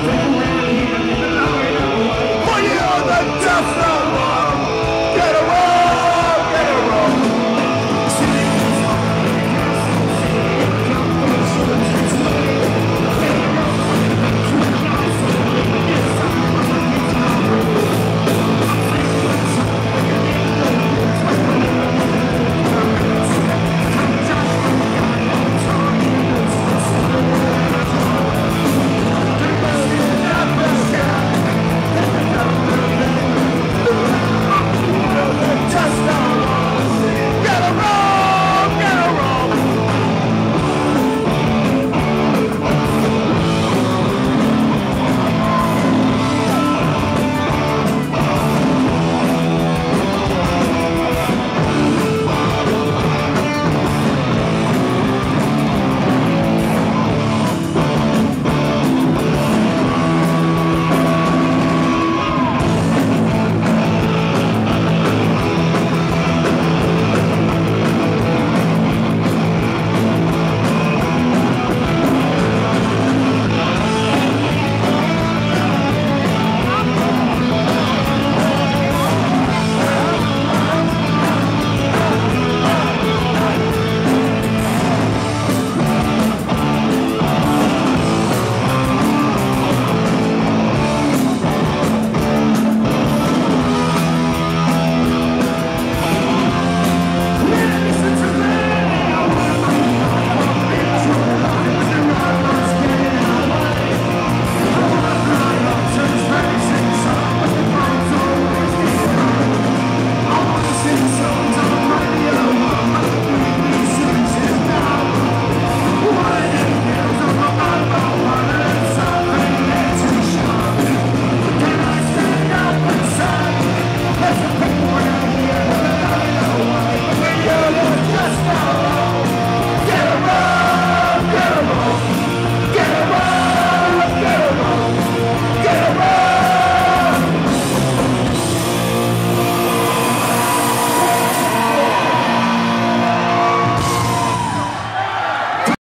Bring